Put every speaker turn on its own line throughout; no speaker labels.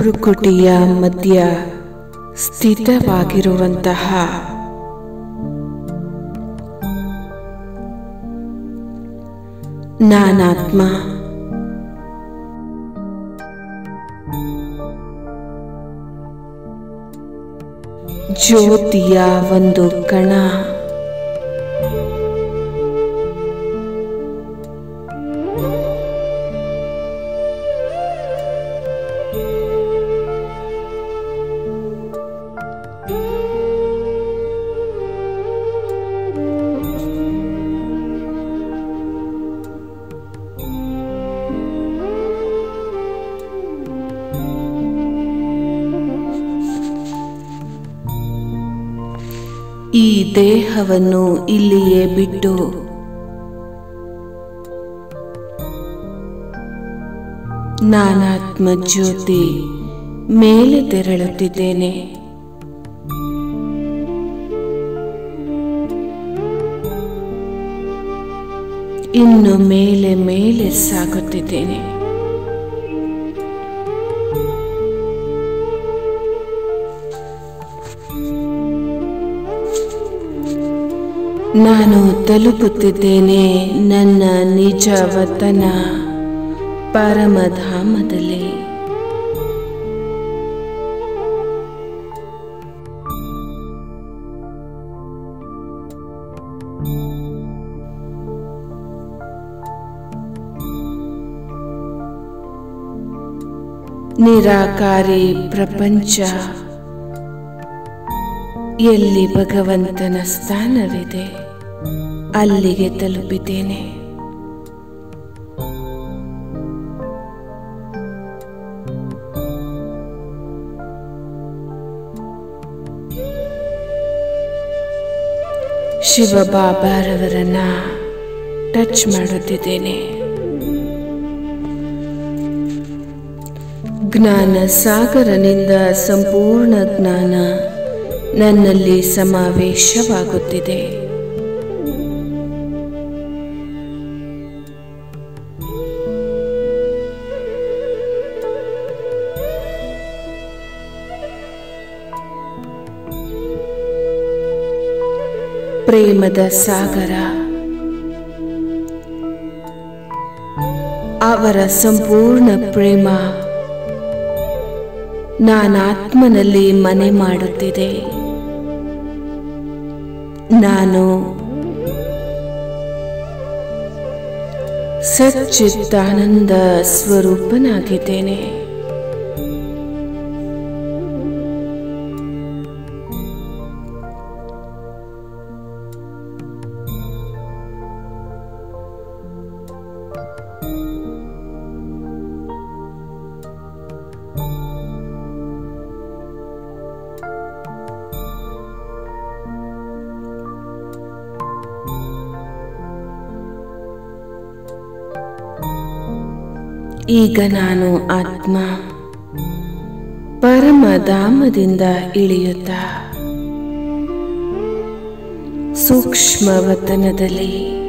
ಭ್ರುಕುಟಿಯ ಮಧ್ಯ ಸ್ಥಿತವಾಗಿರುವಂತಹ ನಾನಾತ್ಮ. ಜ್ಯೋತಿಯ ಒಂದು ಕಣ. ದೇಹವನ್ನು ಇಲ್ಲಿಯೇ ಬಿಟ್ಟು. ನಾನಾತ್ಮ ಜ್ಯೋತಿ ಮೇಲೆ ತೆರಳುತ್ತಿದ್ದೇನೆ. ಇನ್ನು ಮೇಲೆ ಮೇಲೆ ಸಾಗುತ್ತಿದ್ದೇನೆ. ನಾನು ತಲುಪುತ್ತಿದ್ದೇನೆ ನನ್ನ ನಿಜ ವತನ ಪರಮಧಾಮದಲ್ಲಿ. ನಿರಾಕಾರಿ ಪ್ರಪಂಚ ಎಲ್ಲಿ ಭಗವಂತನ ಸ್ಥಾನವಿದೆ? ಅಲ್ಲಿಗೆ ತಲುಪಿದ್ದೇನೆ. ಶಿವಬಾಬಾರವರನ್ನ ಟಚ್ ಮಾಡುತ್ತಿದ್ದೇನೆ. ಜ್ಞಾನ ಸಾಗರನಿಂದ ಸಂಪೂರ್ಣ ಜ್ಞಾನ ನನ್ನಲ್ಲಿ ಸಮಾವೇಶವಾಗುತ್ತಿದೆ. ಪ್ರೇಮದ ಸಾಗರ. ಅವರ ಸಂಪೂರ್ಣ ಪ್ರೇಮ ನಾನಾತ್ಮನಲ್ಲಿ ಮನೆ ಮಾಡುತ್ತಿದೆ. ನಾನು ಸಚ್ಚಿತ್ತಾನಂದ ಸ್ವರೂಪನಾಗಿದ್ದೇನೆ. ಈಗ ನಾನು ಆತ್ಮ ಪರಮಧಾಮದಿಂದ ಇಳಿಯುತ್ತ. ಸೂಕ್ಷ್ಮ ವತನದಲ್ಲಿ.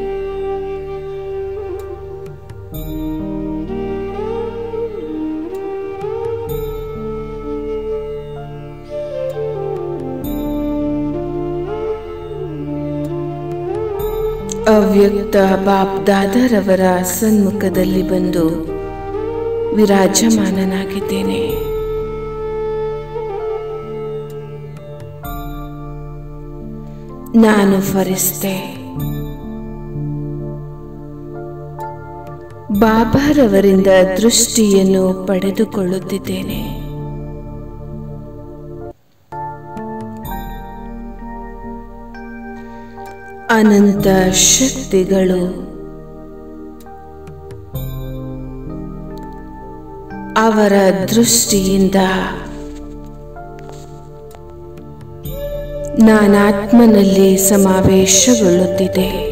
ಅವ್ಯಕ್ತ ಬಾಪ್ ದಾದರವರ ಸನ್ಮುಖದಲ್ಲಿ ಬಂದು ವಿರಾಜಮಾನನಾಗಿದ್ದೇನೆ. ನಾನು ಫರಿಸ್ತೆ. ಬಾಬಾರವರಿಂದ ದೃಷ್ಟಿಯನ್ನು ಪಡೆದುಕೊಳ್ಳುತ್ತಿದ್ದೇನೆ. ಅನಂತ ಶಕ್ತಿಗಳು ಅವರ ದೃಷ್ಟಿಯಿಂದ. ನಾನಾತ್ಮನಲ್ಲಿ ಸಮಾವೇಶಗೊಳ್ಳುತ್ತಿದೆ.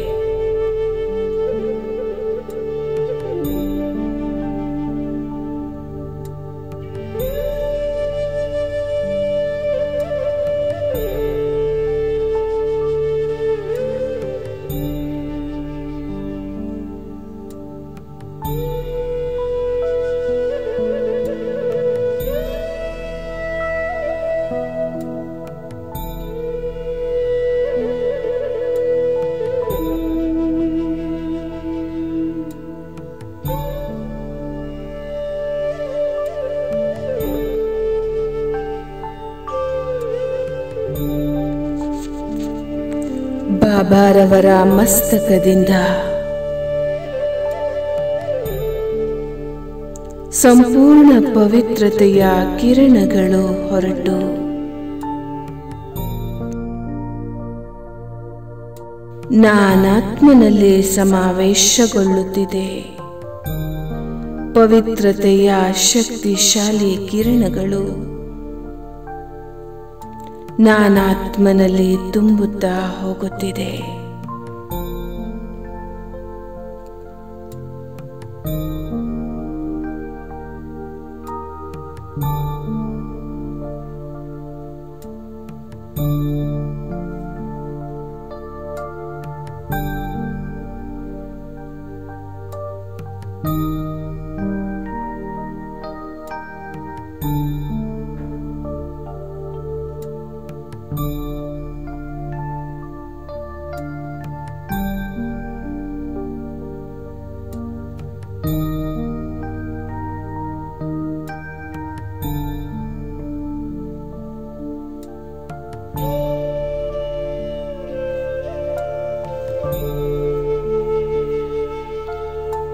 ಬಾಬಾರವರ ಮಸ್ತಕದಿಂದ. ಸಂಪೂರ್ಣ ಪವಿತ್ರತೆಯ ಕಿರಣಗಳು ಹೊರಟು. ನಾನಾತ್ಮನಲ್ಲಿ ಸಮಾವೇಶಗೊಳ್ಳುತ್ತಿದೆ. ಪವಿತ್ರತೆಯ ಶಕ್ತಿಶಾಲಿ ಕಿರಣಗಳು. ನಾನಾತ್ಮನಲ್ಲಿ ತುಂಬುತ್ತಾ ಹೋಗುತ್ತಿದೆ.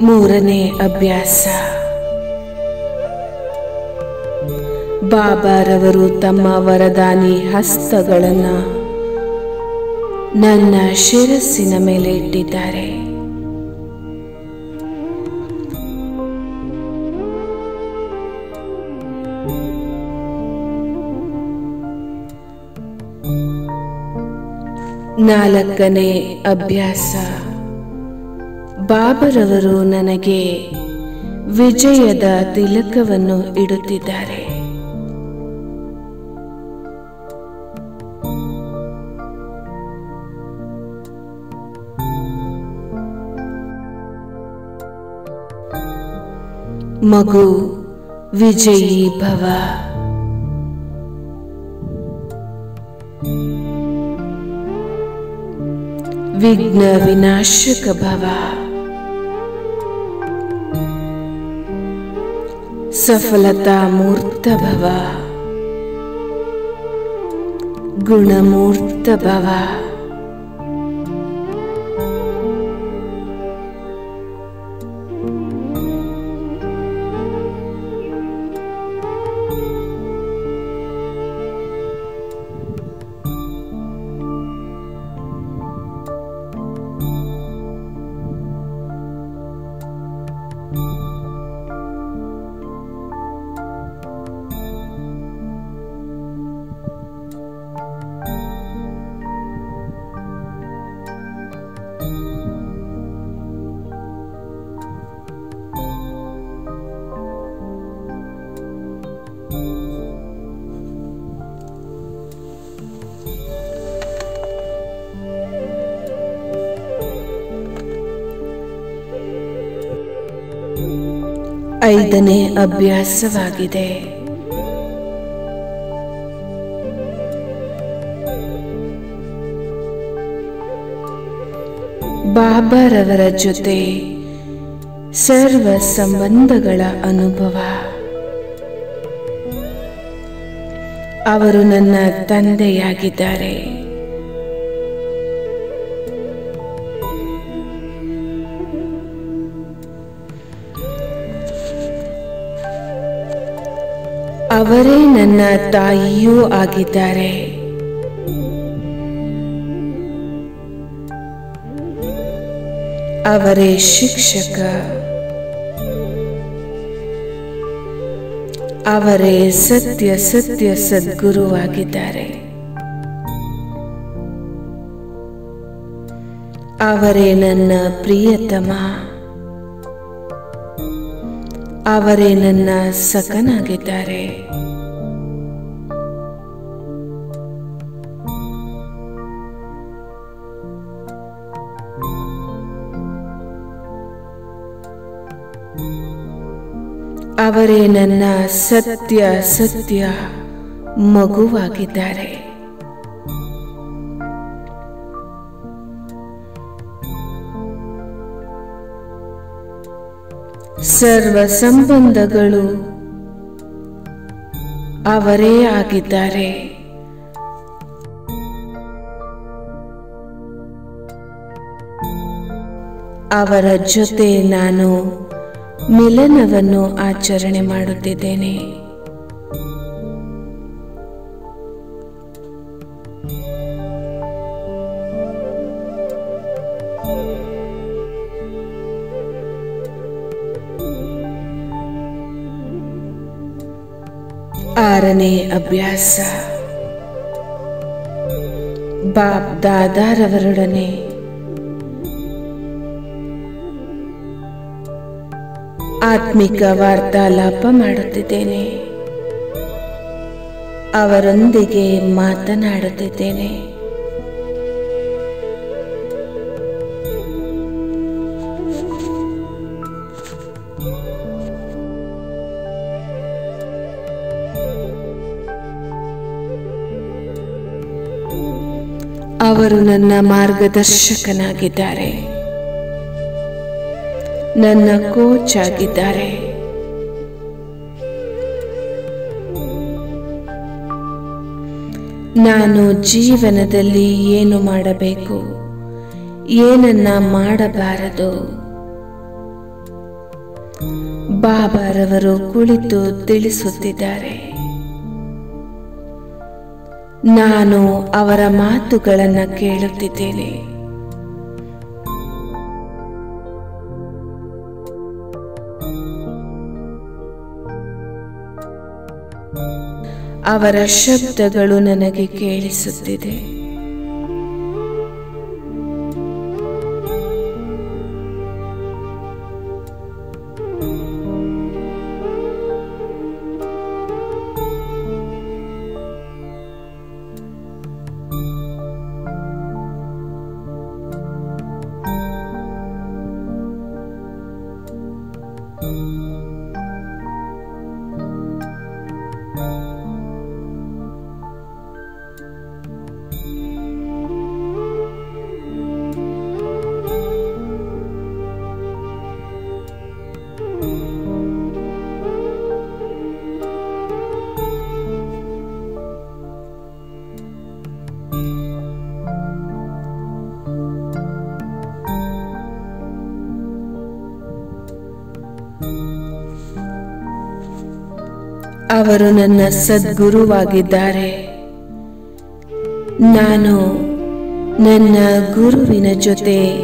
ಮೂರನೇ ಅಭ್ಯಾಸ. ಬಾಬಾರವರು ತಮ್ಮ ವರದಾನಿ ಹಸ್ತಗಳನ್ನು ನನ್ನ ಶಿರಸ್ಸಿನ ಮೇಲೆ ಇಟ್ಟಿದ್ದಾರೆ. ನಾಲ್ಕನೇ ಅಭ್ಯಾಸ. ಬಾಬರವರು ನನಗೆ ವಿಜಯದ ತಿಲಕವನ್ನು ಇಡುತ್ತಿದ್ದಾರೆ. ಮಗು ವಿಜಯಿ ಭವ. ವಿಘ್ನ ವಿನಾಶಕ ಭವ. सफलतामूर्तभव। गुणमूर्तभव। ಐದನೇ ಅಭ್ಯಾಸವಾಗಿದೆ. ಬಾಬಾರವರ ಜೊತೆ ಸರ್ವ ಸಂಬಂಧಗಳ ಅನುಭವ. ಅವರು ನನ್ನ ತಂದೆಯಾಗಿದ್ದಾರೆ. ಅವರೇ ನನ್ನ ತಾಯಿಯೂ ಆಗಿದ್ದಾರೆ. ಅವರೇ ಶಿಕ್ಷಕ. ಅವರೇ ಸತ್ಯ ಸತ್ಯ ಸದ್ಗುರುವಾಗಿದ್ದಾರೆ. ಅವರೇ ನನ್ನ ಪ್ರಿಯತಮ. ಅವರೇ ನನ್ನ ಸಖನಾಗಿದ್ದಾರೆ. ಅವರೇ ನನ್ನ ಸತ್ಯ ಸತ್ಯ ಮಗುವಾಗಿದ್ದಾರೆ. ಸರ್ವ ಸಂಬಂಧಗಳು ಅವರೇ ಆಗಿದ್ದಾರೆ. ಅವರ ಜೊತೆ ನಾನು ಮಿಲನವನ್ನು ಆಚರಣೆ ಮಾಡುತ್ತಿದ್ದೇನೆ. ಆರನೇ ಅಭ್ಯಾಸ. ಬಾಬ್ ದಾದಾರವರೊಡನೆ ಆತ್ಮಿಕ ವಾರ್ತಾಲಾಪ ಮಾಡುತ್ತಿದ್ದೇನೆ. ಅವರೊಂದಿಗೆ ಮಾತನಾಡುತ್ತಿದ್ದೇನೆ. ಅವರು ನನ್ನ ಮಾರ್ಗದರ್ಶಕನಾಗಿದ್ದಾರೆ. ನನ್ನ ಕೋಚ್ ಆಗಿದ್ದಾರೆ. ನಾನು ಜೀವನದಲ್ಲಿ ಏನು ಮಾಡಬೇಕು? ಏನನ್ನ ಮಾಡಬಾರದು? ಬಾಬಾರವರು ಕುಳಿತು ತಿಳಿಸುತ್ತಿದ್ದಾರೆ. ನಾನು ಅವರ ಮಾತುಗಳನ್ನು ಕೇಳುತ್ತಿದ್ದೇನೆ. ಅವರ ಶಬ್ದಗಳು ನನಗೆ ಕೇಳಿಸುತ್ತಿದೆ. ಅವರು ನನ್ನ ಸದ್ಗುರುವಾಗಿದ್ದಾರೆ. ನಾನು ನನ್ನ ಗುರುವಿನ ಜೊತೆ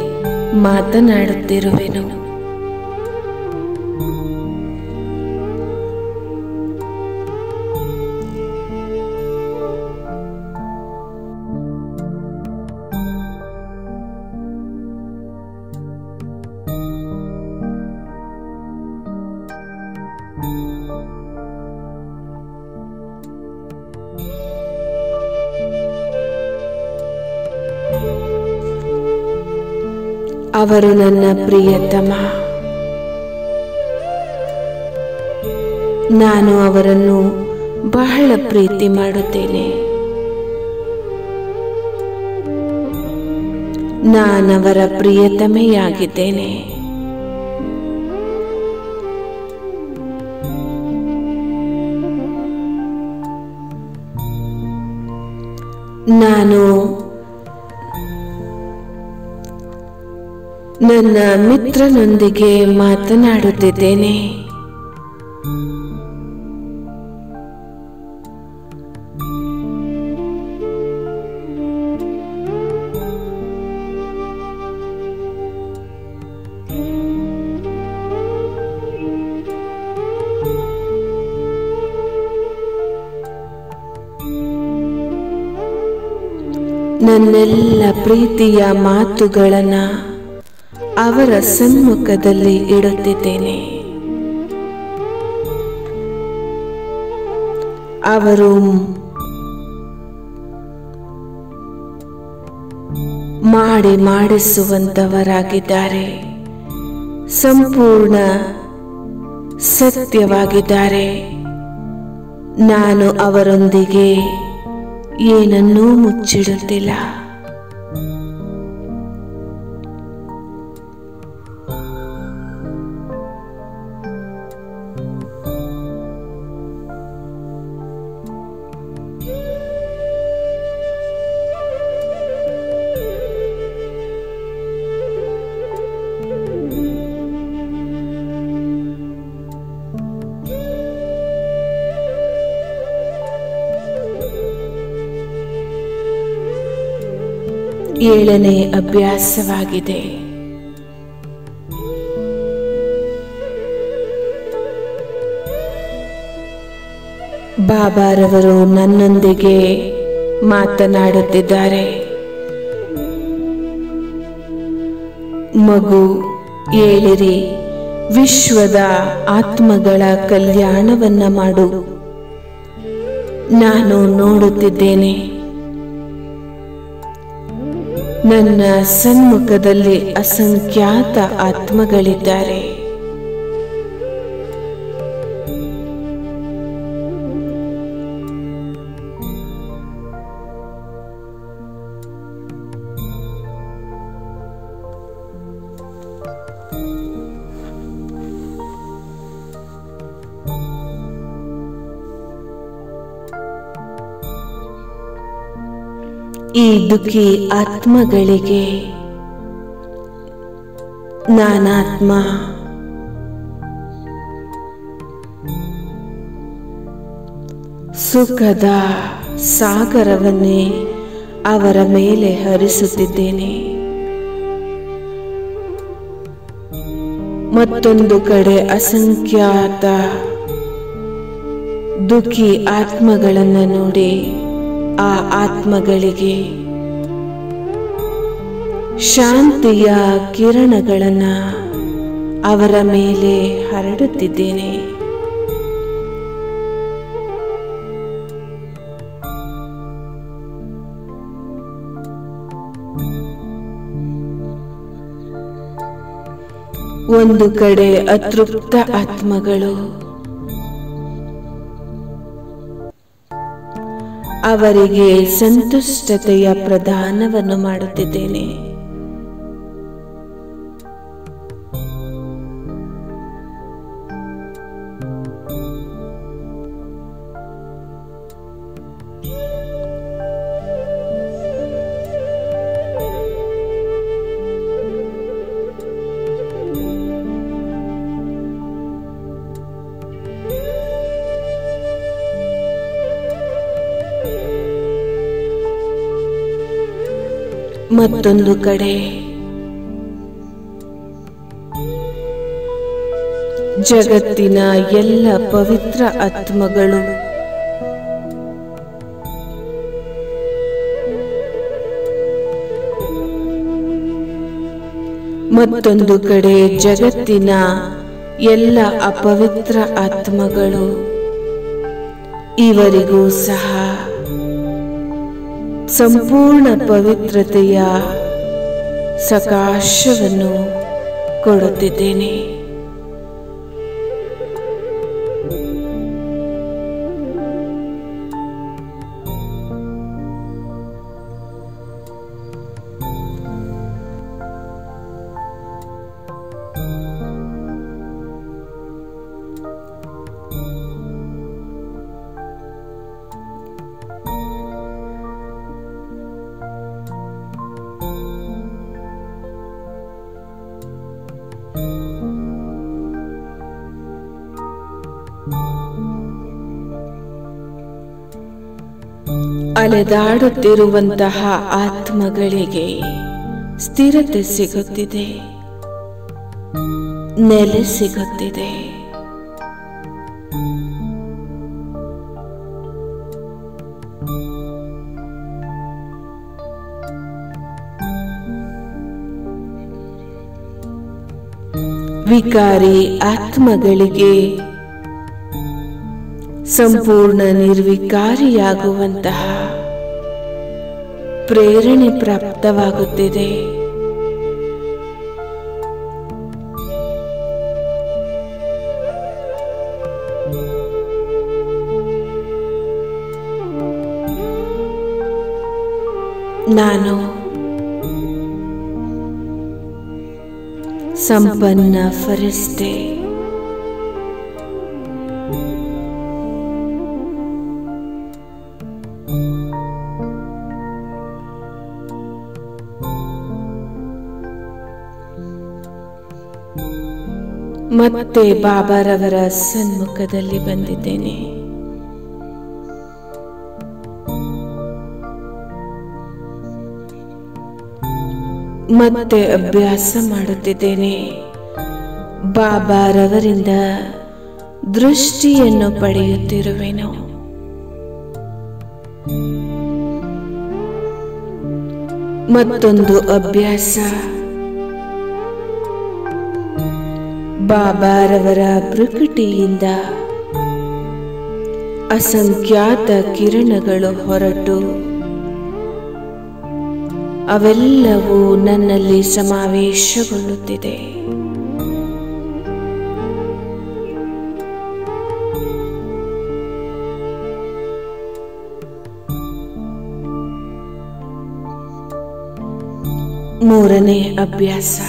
ಮಾತನಾಡುತ್ತಿರುವೆನು. ಅವರು ನನ್ನ ಪ್ರಿಯತಮ. ನಾನು ಅವರನ್ನು ಬಹಳ ಪ್ರೀತಿ ಮಾಡುತ್ತೇನೆ. ನಾನವರ ಪ್ರಿಯತಮೆಯಾಗಿದ್ದೇನೆ. ನಾನು ನನ್ನ ಮಿತ್ರನೊಂದಿಗೆ ಮಾತನಾಡುತ್ತಿದ್ದೇನೆ. ನನ್ನೆಲ್ಲ ಪ್ರೀತಿಯ ಮಾತುಗಳನ್ನು ಅವರ ಸಮ್ಮುಖದಲ್ಲಿ ಇಡುತ್ತಿದ್ದೇನೆ. ಅವರು ಮಾಡಿ ಮಾಡಿಸುವಂತವರಾಗಿದ್ದಾರೆ. ಸಂಪೂರ್ಣ ಸತ್ಯವಾಗಿದ್ದಾರೆ. ನಾನು ಅವರೊಂದಿಗೆ ಏನನ್ನೂ ಮುಚ್ಚಿಡುತ್ತಿಲ್ಲ. ಏಳನೇ ಅಭ್ಯಾಸವಾಗಿದೆ. ಬಾಬಾರವರು ನನ್ನೊಂದಿಗೆ ಮಾತನಾಡುತ್ತಿದ್ದಾರೆ. ಮಗು ಏಳಿರಿ ವಿಶ್ವದ ಆತ್ಮಗಳ ಕಲ್ಯಾಣವನ್ನ ಮಾಡು. ನಾನು ನೋಡುತ್ತಿದ್ದೇನೆ. ನನ್ನ ಸನ್ಮುಖದಲ್ಲಿ ಅಸಂಖ್ಯಾತ ಆತ್ಮಗಳಿದ್ದಾರೆ. ದುಃಖಿ ಆತ್ಮಗಳಿಗೆ. ನಾನಾತ್ಮ. ಸುಖದ ಸಾಗರವನ್ನೇ ಅವರ ಮೇಲೆ ಹರಿಸುತ್ತಿದ್ದೇನೆ. ಮತ್ತೊಂದು ಕಡೆ ಅಸಂಖ್ಯಾತ ದುಃಖಿ ಆತ್ಮಗಳನ್ನು ನೋಡಿ ಆ ಆತ್ಮಗಳಿಗೆ ಶಾಂತಿಯ ಕಿರಣಗಳನ್ನು ಅವರ ಮೇಲೆ ಹರಡುತ್ತಿದ್ದೇನೆ. ಒಂದು ಕಡೆ ಅತೃಪ್ತ ಆತ್ಮಗಳು ಅವರಿಗೆ ಸಂತುಷ್ಟತೆಯ ಪ್ರದಾನವನ್ನು ಮಾಡುತ್ತಿದ್ದೇನೆ. ಮತ್ತೊಂದು ಕಡೆ. ಜಗತ್ತಿನ ಎಲ್ಲ ಪವಿತ್ರ ಆತ್ಮಗಳು ಮತ್ತೊಂದು ಕಡೆ ಜಗತ್ತಿನ ಎಲ್ಲ ಅಪವಿತ್ರ ಆತ್ಮಗಳು ಇವರಿಗೂ ಸಹ ಸಂಪೂರ್ಣ ಪವಿತ್ರತೆಯ ಸಕಾಶವನ್ನು ಕೊಡುತ್ತಿದ್ದೇನೆ. ಅಲೆದಾಡುತ್ತಿರುವಂತಹ ಆತ್ಮಗಳಿಗೆ ಸ್ಥಿರತೆ ಸಿಗುತ್ತಿದೆ. ನೆಲೆ ಸಿಗುತ್ತಿದೆ. ವಿಕಾರಿ ಆತ್ಮಗಳಿಗೆ ಸಂಪೂರ್ಣ ನಿರ್ವಿಕಾರಿಯಾಗುವಂತಹ ಪ್ರೇರಣೆ ಪ್ರಾಪ್ತವಾಗುತ್ತಿದೆ. ನಾನು ಸಂಪನ್ನ ಫರಿಸ್ತೆ ಮತ್ತೆ ಬಾಬಾರವರ ಸನ್ಮುಖದಲ್ಲಿ ಬಂದಿದ್ದೇನೆ. ಮತ್ತೆ ಅಭ್ಯಾಸ ಮಾಡುತ್ತಿದ್ದೇನೆ. ಬಾಬಾರವರಿಂದ ದೃಷ್ಟಿಯನ್ನು ಪಡೆಯುತ್ತಿರುವೆನು. ಮತ್ತೊಂದು ಅಭ್ಯಾಸ. ಬಾಬಾರವರ ಪ್ರಕೃತಿಯಿಂದ ಅಸಂಖ್ಯಾತ ಕಿರಣಗಳು ಹೊರಟು. ಅವೆಲ್ಲವೂ ನನ್ನಲ್ಲಿ ಸಮಾವೇಶಗೊಳ್ಳುತ್ತಿದೆ. ಮೂರನೇ ಅಭ್ಯಾಸ.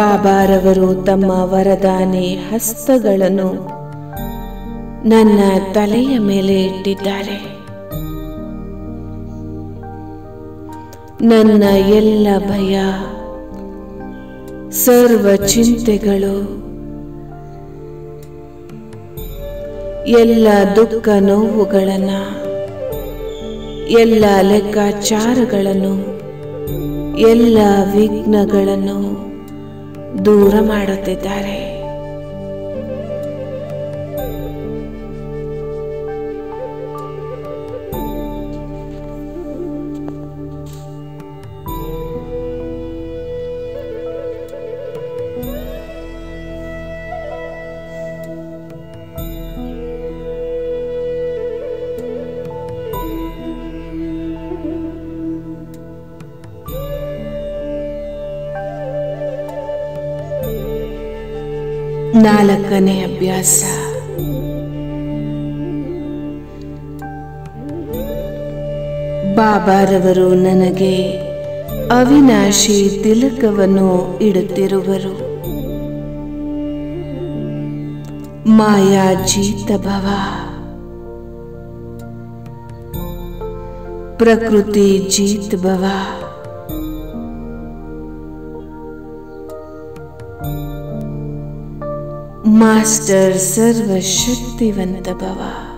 ಬಾಬಾರವರು ತಮ್ಮ ವರದಾನಿ ಹಸ್ತಗಳನ್ನು ನನ್ನ ತಲೆಯ ಮೇಲೆ ಇಟ್ಟಿದ್ದಾರೆ. ನನ್ನ ಎಲ್ಲ ಭಯ, ಸರ್ವ ಚಿಂತೆಗಳು, ಎಲ್ಲ ದುಃಖ ನೋವುಗಳನ್ನು, ಎಲ್ಲ ಲೆಕ್ಕಾಚಾರಗಳನ್ನು, ಎಲ್ಲ ವಿಘ್ನಗಳನ್ನು ದೂರ ಮಾಡುತ್ತಿದ್ದಾರೆ. ನಾಲ್ಕನೇ ಅಭ್ಯಾಸ. ಬಾಬಾರವರು ನನಗೆ ಅವಿನಾಶಿ ತಿಲಕವನ್ನು ಇಡುತ್ತಿರುವರು. ಮಾಯಾಜೀತ ಭವ. ಪ್ರಕೃತಿ ಜೀತ್ ಭವ. मास्टर् सर्वशक्तिवन्त सर्वश्रुद्धिवन्तभवा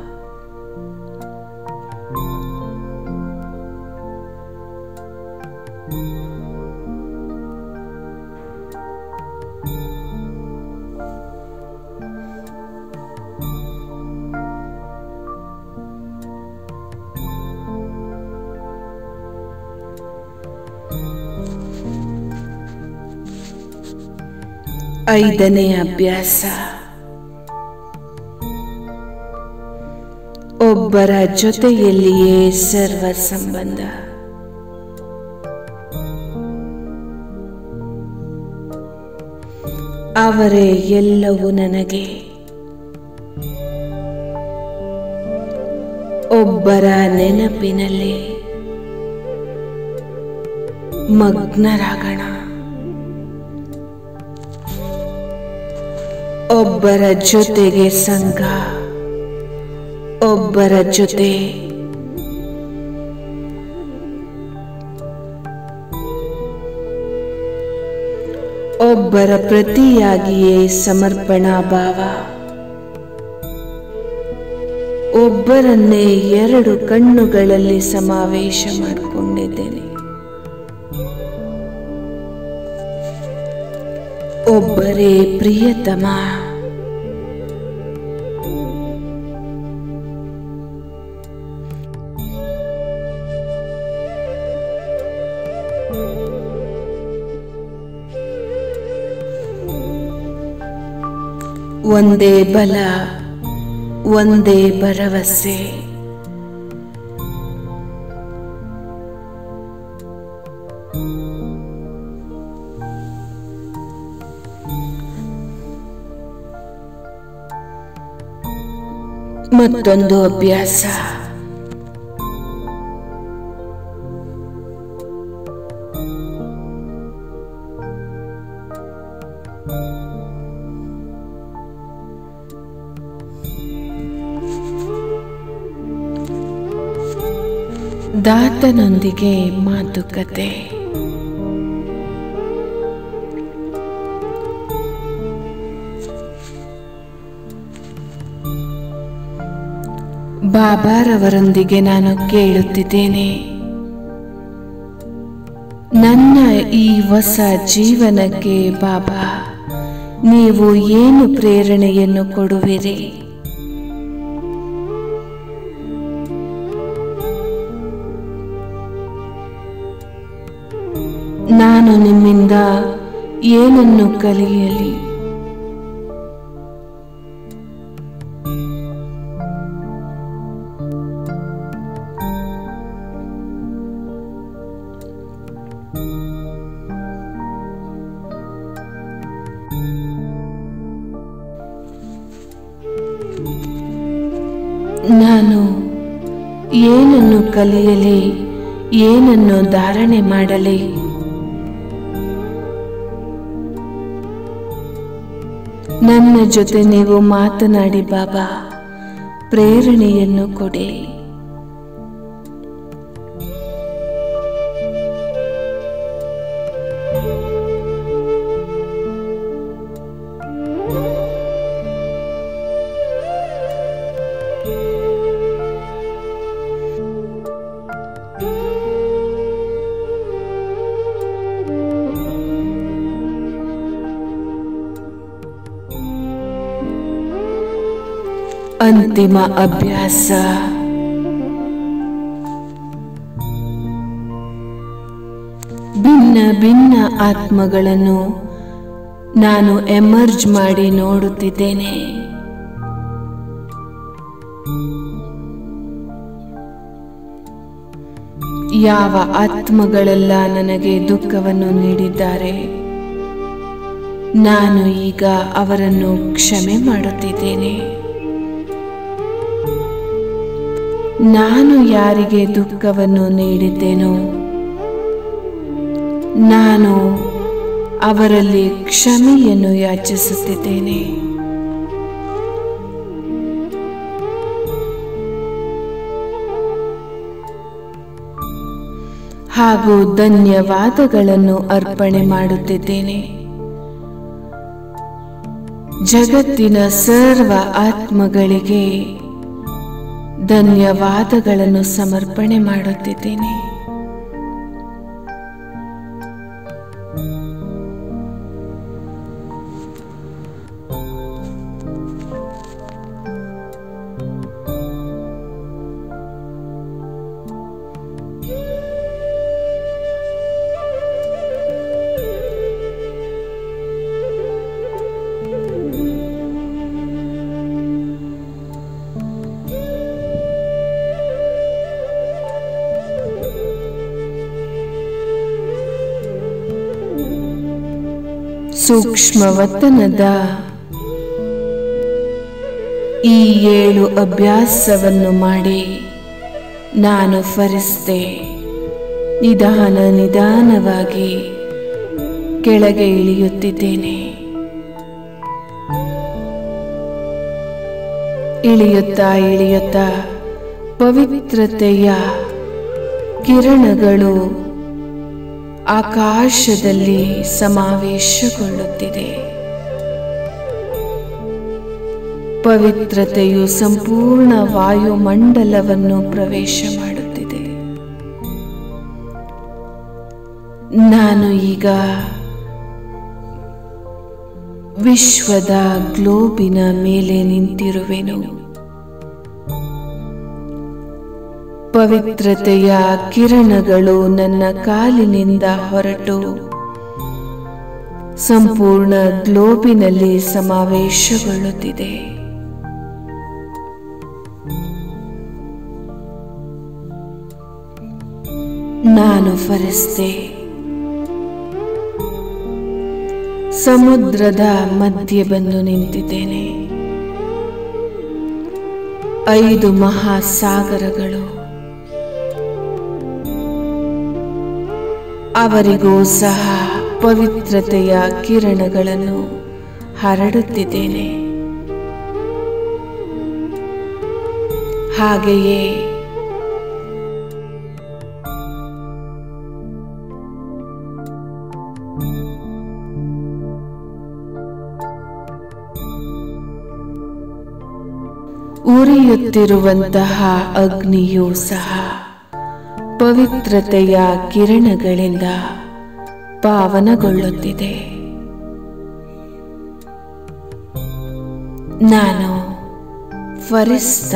ಐದನೇ ಅಭ್ಯಾಸ ಒಬ್ಬರ ಜೊತೆಯಲ್ಲಿಯೇ ಸರ್ವ ಸಂಬಂಧ ಅವರೇ ಎಲ್ಲವೂ ನನಗೆ ಒಬ್ಬರ ನೆನಪಿನಲ್ಲಿ ಮಗ್ನರಾಗೋಣ ಒಬ್ಬರ ಜೊತೆಗೆ ಸಂಘ, ಒಬ್ಬರ ಜೊತೆ ಒಬ್ಬರ ಪ್ರತಿಯಾಗಿಯೇ ಸಮರ್ಪಣಾ ಭಾವ, ಒಬ್ಬರನ್ನೇ ಎರಡು ಕಣ್ಣುಗಳಲ್ಲಿ ಸಮಾವೇಶ ಮಾಡಿಕೊಂಡಿದ್ದೇನೆ. ಒಬ್ಬರೇ ಪ್ರಿಯತಮ ಒಂದೇ ಬಲ ಒಂದೇ ಭರವಸೆ ಮತ್ತೊಂದು ಅಭ್ಯಾಸ ದಾತನೊಂದಿಗೆ ಮಾತುಕತೆ. ಬಾಬಾರವರೊಂದಿಗೆ ನಾನು ಕೇಳುತ್ತಿದ್ದೇನೆ. ನನ್ನ ಈ ಹೊಸ ಜೀವನಕ್ಕೆ ಬಾಬಾ ನೀವು ಏನು ಪ್ರೇರಣೆಯನ್ನು ಕೊಡುವಿರಿ? ನಾನು ನಿಮ್ಮಿಂದ ಏನನ್ನು ಕಲಿಯಲಿ? ನಾನು ಏನನ್ನು ಕಲಿಯಲಿ ಏನನ್ನು ಧಾರಣೆ ಮಾಡಲಿ? ನನ್ನ ಜೊತೆ ನೀವು ಮಾತನಾಡಿ ಬಾಬಾ ಪ್ರೇರಣೆಯನ್ನು ಕೊಡಿ. ಅಂತಿಮ ಅಭ್ಯಾಸ. ಭಿನ್ನ ಭಿನ್ನ ಆತ್ಮಗಳನ್ನು ನಾನು ಎಮರ್ಜ್ ಮಾಡಿ ನೋಡುತ್ತಿದ್ದೇನೆ. ಯಾವ ಆತ್ಮಗಳೆಲ್ಲ ನನಗೆ ದುಃಖವನ್ನು ನೀಡಿದ್ದಾರೆ, ನಾನು ಈಗ ಅವರನ್ನು ಕ್ಷಮೆ ಮಾಡುತ್ತಿದ್ದೇನೆ. ನಾನು ಯಾರಿಗೆ ದುಃಖವನ್ನು ನೀಡಿದ್ದೇನೋ? ನಾನು ಅವರಲ್ಲಿ ಕ್ಷಮೆಯನ್ನು ಯಾಚಿಸುತ್ತಿದ್ದೇನೆ. ಹಾಗೂ ಧನ್ಯವಾದಗಳನ್ನು ಅರ್ಪಣೆ ಮಾಡುತ್ತಿದ್ದೇನೆ. ಜಗತ್ತಿನ ಸರ್ವ ಆತ್ಮಗಳಿಗೆ ಧನ್ಯವಾದಗಳನ್ನು ಸಮರ್ಪಣೆ ಮಾಡುತ್ತಿದ್ದೇನೆ. ಸೂಕ್ಷ್ಮವತನದ ಈ ಏಳು ಅಭ್ಯಾಸವನ್ನು ಮಾಡಿ ನಾನು ಫರಿಸ್ತೆ. ನಿಧಾನ ನಿಧಾನವಾಗಿ ಕೆಳಗೆ ಇಳಿಯುತ್ತಿದ್ದೇನೆ. ಇಳಿಯುತ್ತಾ ಇಳಿಯುತ್ತಾ ಪವಿತ್ರತೆಯ ಕಿರಣಗಳು ಆಕಾಶದಲ್ಲಿ ಸಮಾವೇಶಗೊಳ್ಳುತ್ತಿದೆ. ಪವಿತ್ರತೆಯು ಸಂಪೂರ್ಣ ವಾಯುಮಂಡಲವನ್ನು ಪ್ರವೇಶ ಮಾಡುತ್ತಿದೆ. ನಾನು ಈಗ ವಿಶ್ವದ ಗ್ಲೋಬಿನ ಮೇಲೆ ನಿಂತಿರುವೆನು. ಪವಿತ್ರತೆಯ ಕಿರಣಗಳು ನನ್ನ ಕಾಲಿನಿಂದ ಹೊರಟು. ಸಂಪೂರ್ಣ ಗ್ಲೋಬಿನಲ್ಲಿ ಸಮಾವೇಶಗೊಳ್ಳುತ್ತಿದೆ. ನಾನು ಫರಿಸ್ತೆ. ಸಮುದ್ರದ ಮಧ್ಯೆ ಬಂದು ನಿಂತಿದ್ದೇನೆ. ಐದು ಮಹಾಸಾಗರಗಳು. ಅವರಿಗೂ ಸಹ ಪವಿತ್ರತೆಯ ಕಿರಣಗಳನ್ನು ಹರಡುತ್ತಿದ್ದೇನೆ. ಹಾಗೆಯೇ ಉರಿಯುತ್ತಿರುವಂತಹ ಅಗ್ನಿಯೂ ಸಹ ಪವಿತ್ರತೆಯ ಕಿರಣಗಳಿಂದ ಪಾವನಗೊಳ್ಳುತ್ತಿದೆ. ನಾನು ಫರಿಸ್ತ,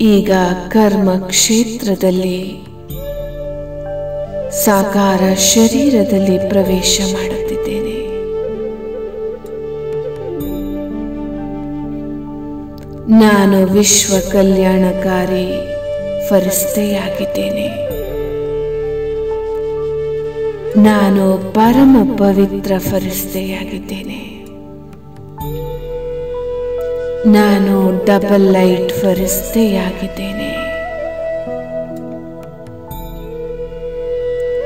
ಈಗ ಕರ್ಮ ಕ್ಷೇತ್ರದಲ್ಲಿ ಸಾಕಾರ ಶರೀರದಲ್ಲಿ ಪ್ರವೇಶ ಮಾಡುತ್ತಿದ್ದೇನೆ. ನಾನು ವಿಶ್ವ ಕಲ್ಯಾಣಕಾರಿ ಫರಿಸ್ತೆಯಾಗಿದ್ದೇನೆ. ನಾನು ಪರಮ ಪವಿತ್ರ ಫರಿಸ್ತೆಯಾಗಿದ್ದೇನೆ. ನಾನು ಡಬಲ್ ಲೈಟ್ ಫರಿಸ್ತೆಯಾಗಿದ್ದೇನೆ.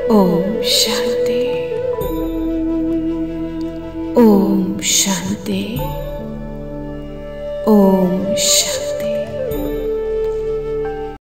ಓಂ ಶಾಂತಿ. ಓಂ ಶಾಂತಿ. ಓಂ ಶಾಂತಿ.